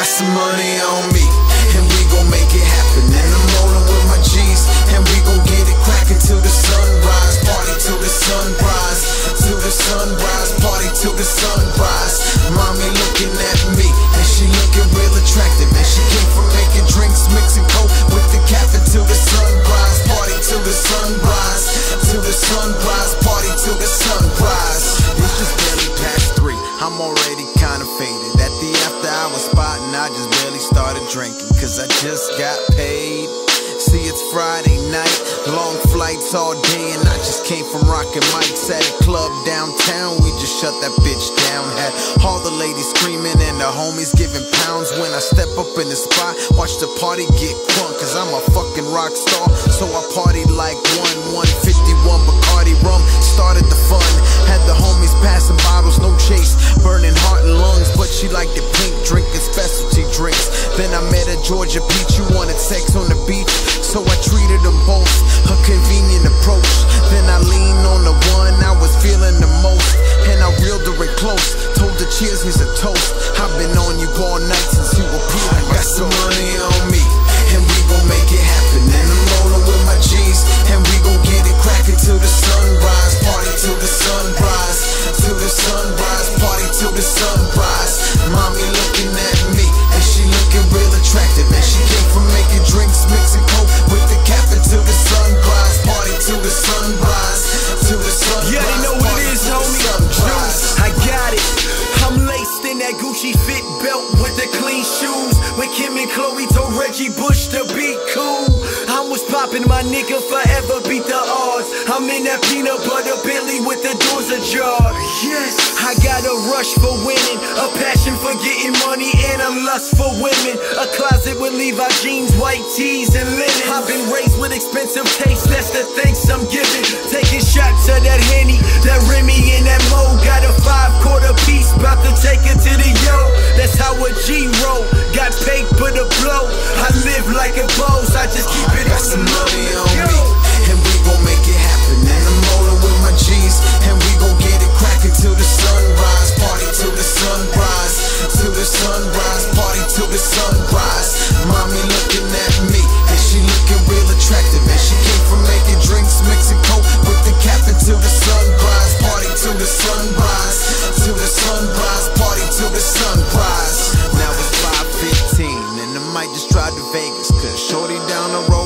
got some money on me, and we gon' make it happen. And I'm rolling with my G's, and we gon' get it crackin' till the sunrise. Party till the sunrise, till the sunrise. Party till the sunrise. Mommy looking at me, and she looking real attractive. And she came from making drinks, mixing coke with the caffeine till the sunrise. Party till the sunrise, till the sunrise. Party till the sunrise. It's just barely past three. I'm already kinda faded. Started drinking. Cause I just got paid. See, it's Friday night, long flights all day, and I just came from rockin' mics at a club downtown. We just shut that bitch down. Had all the ladies screaming and the homies giving pounds. When I step up in the spot, watch the party get crunk, cause I'm a fucking rock star. So I party like one, 151 Bacardi rum. Started the fun, had the homies passing bottles, no chase, burning heart and lungs. But she liked the Georgia peach, you wanted sex on the beach. So I treated them both a convenient approach. Then I leaned on the one I was feeling the most. And I reeled her in close. Told her cheers, here's a toast. I've been on you all night since you appeared. my Got some money on me, and we gon' make it happen. And I'm rolling with my G's, and we gon' get it crackin' till the sunrise. Party till the sunrise, till the sunrise. Party till the sunrise. Mommy looking at me, and she looking attractive. And she came from making drinks, mixing coke with the caffeine till the sunrise. Party till the sunrise, till the sunrise. Yeah, they know what it is, homie. Juice, I got it. I'm laced in that Gucci fit belt with the clean shoes. When Kim and Khloe told Reggie Bush to be cool, I was popping my nigga forever beat. I'm in that peanut butter Bentley with the doors ajar. Yes, I got a rush for winning, a passion for getting money, and a lust for women. A closet with Levi jeans, white tees, and linen. I've been raised with expensive taste, that's the thanks I'm giving. Taking shots of that Henny, that Remy, and that Mo. Got a five quarter piece, about to take it to the yo. That's how a G roll. Got paper to blow. I live like a boss, I just keep it Got on some the low. money on sunrise. Mommy looking at me, and she looking real attractive. And she came from making drinks, mixing coke with the caffeine till the sunrise. Party till the sunrise, till the sunrise. Party till the sunrise. Now it's 5:15, and I might just drive to Vegas, cause shorty down the road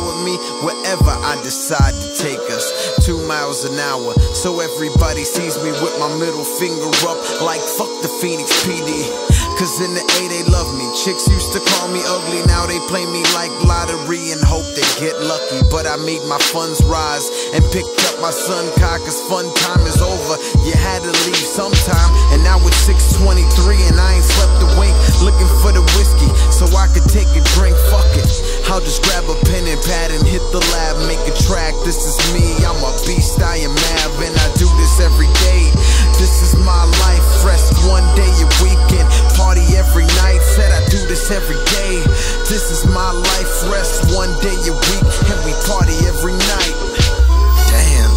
wherever I decide to take us. Two miles an hour, so everybody sees me with my middle finger up, like fuck the Phoenix PD. Cause in the A they love me. Chicks used to call me ugly, now they play me like lottery and hope they get lucky. But I made my funds rise and picked up my son car, cause fun time is over. You had to leave sometime, and now it's 623 and I ain't slept a wink. Looking for the whiskey so I could take a drink. Fuck it. I'll just grab a pen and pad and the lab, make a track. This is me, I'm a beast, I am Mav, and I do this every day. This is my life, rest one day a weekend, party every night. Said I do this every day. This is my life, rest one day a week, and we party every night. Damn,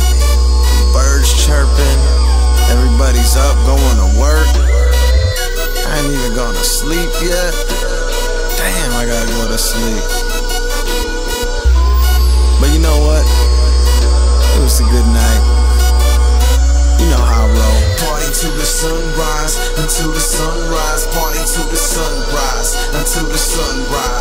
birds chirping, everybody's up going to work. I ain't even gonna sleep yet. Damn, I gotta go to sleep. Till the sunrise, until the sunrise. Party till the sunrise, until the sunrise.